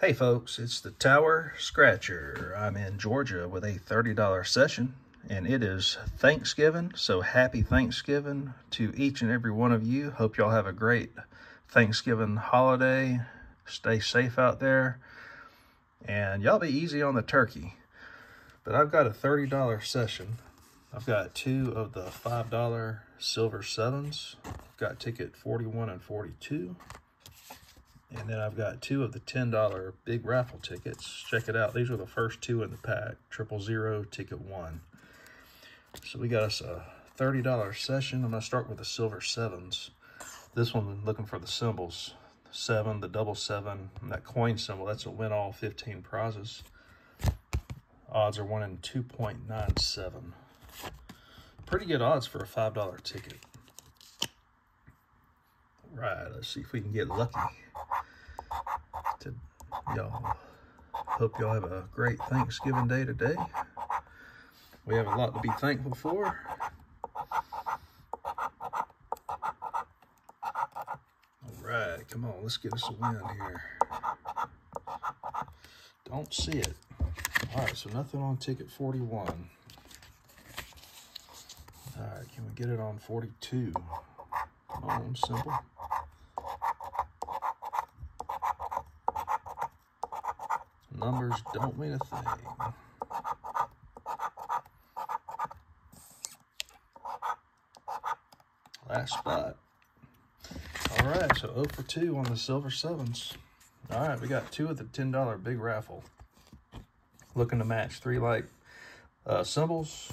Hey folks, it's the Tower Scratcher. I'm in Georgia with a $30 session and it is Thanksgiving. So happy Thanksgiving to each and every one of you. Hope y'all have a great Thanksgiving holiday. Stay safe out there and y'all be easy on the turkey. But I've got a $30 session. I've got two of the $5 silver sevens. I've got ticket 41 and 42. And then I've got two of the $10 big raffle tickets. Check it out. These are the first two in the pack. Triple zero, ticket one. So we got us a $30 session. I'm going to start with the silver sevens. This one, looking for the symbols. Seven, the double seven, that coin symbol. That's a win all 15 prizes. Odds are one in 2.97. Pretty good odds for a $5 ticket. Right, let's see if we can get lucky y'all. Hope y'all have a great Thanksgiving day today. We have a lot to be thankful for. All right, come on, let's get us a win here. Don't see it. All right, so nothing on ticket 41. All right, can we get it on 42? Come on, simple. Numbers don't mean a thing. Last spot. All right, so 0 for 2 on the silver sevens. All right, we got two of the $10 big raffle. Looking to match three like uh, symbols.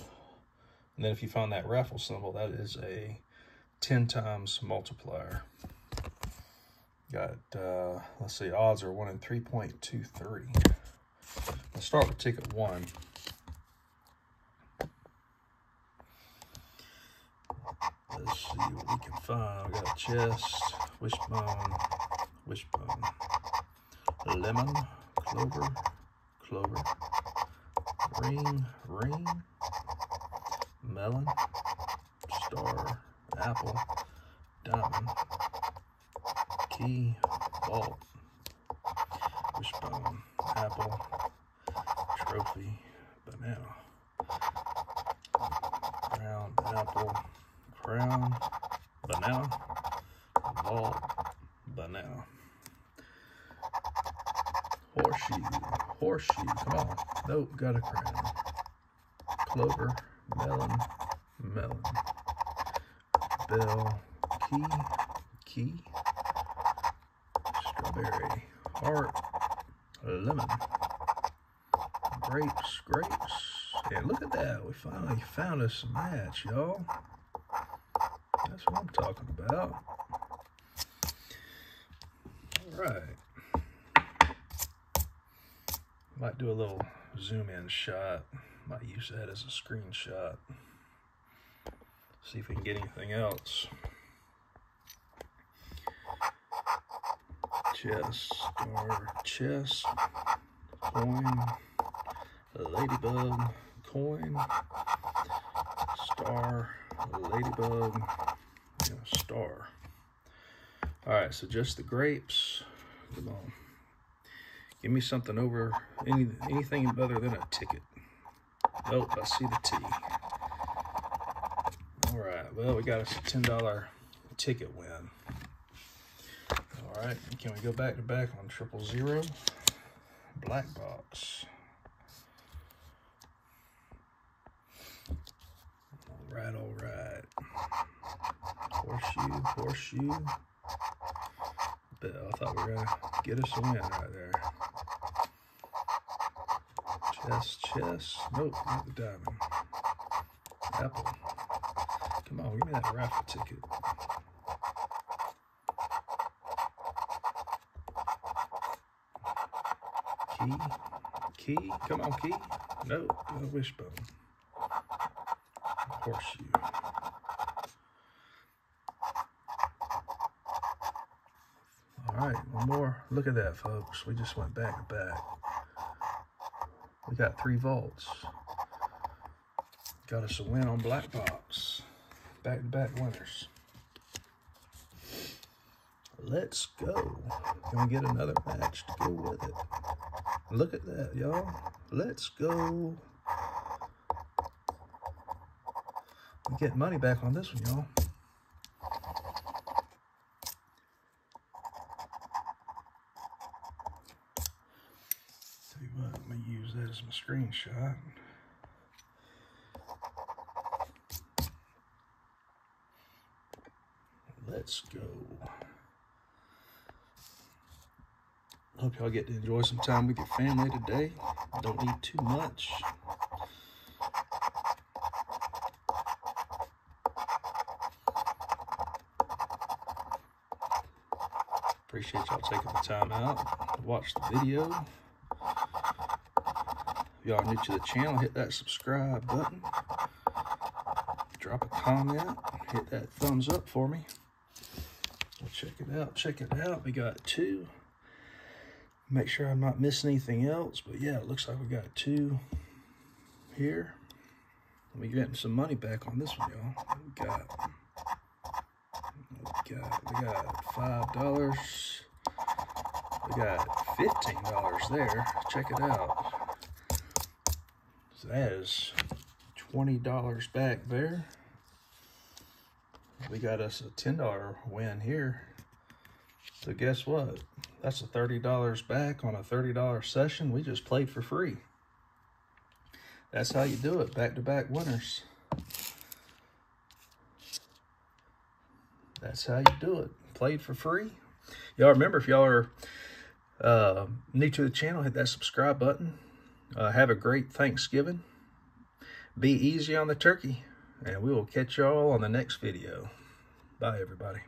And then if you find that raffle symbol, that is a 10 times multiplier. Got, uh, let's see, odds are 1 in 3.23. Let's start with ticket 1. Let's see what we can find. We got chest, wishbone, wishbone, lemon, clover, clover, ring, ring, melon, star, apple, key, vault, wishbone, apple, trophy, banana, round apple, crown, banana, vault, banana, horseshoe, horseshoe, come on, nope, got a crown, clover, melon, melon, bell, key, key, strawberry, heart, lemon, grapes, grapes, Yeah, look at that, we finally found us a match, y'all. That's what I'm talking about. All right. Might do a little zoom in shot. Might use that as a screenshot. See if we can get anything else. Chest, star, chest, coin, ladybug, coin, star, ladybug, star. All right, so just the grapes. Come on. Give me something over any anything other than a ticket. Nope, I see the T. All right, well, we got a $10 ticket win. All right, can we go back to back on triple zero? Black box. All right, all right. Horseshoe, horseshoe. Bell, I thought we were gonna get us a win right there. Chess, chess. Nope, not the diamond. Apple. Come on, give me that raffle ticket. Key. Key. Come on, key. No, no wishbone. Horseshoe. All right, one more. Look at that, folks. We just went back to back. We got three vaults. Got us a win on Black Box. Back to back winners. Let's go. Can we get another match to go with it? Look at that, y'all. Let's go. Get money back on this one, y'all. Tell you what, I'm gonna use that as my screenshot. Let's go. Hope y'all get to enjoy some time with your family today. Don't eat too much. Appreciate y'all taking the time out to watch the video. Y'all new to the channel, hit that subscribe button. Drop a comment. Hit that thumbs up for me. Check it out. Check it out. We got two. Make sure I'm not missing anything else. But yeah, it looks like we got two here. We getting some money back on this one, y'all. We got we got we got five dollars. We got fifteen dollars there. Check it out. So that is twenty dollars back there. We got us a ten dollar win here. So guess what? That's a thirty dollars back on a thirty dollar session. We just played for free. That's how you do it. Back to back winners. That's how you do it. Played for free. Y'all remember, if y'all are uh, new to the channel, hit that subscribe button. Uh, have a great Thanksgiving. Be easy on the turkey. And we will catch y'all on the next video. Bye, everybody.